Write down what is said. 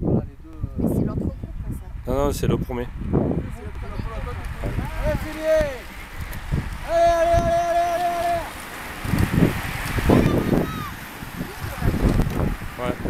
C'est l'entre-groupe, hein, ça Non, non, c'est le premier. C'est le premier. Allez, Filier Allez, allez, allez, allez, allez, allez Ouais.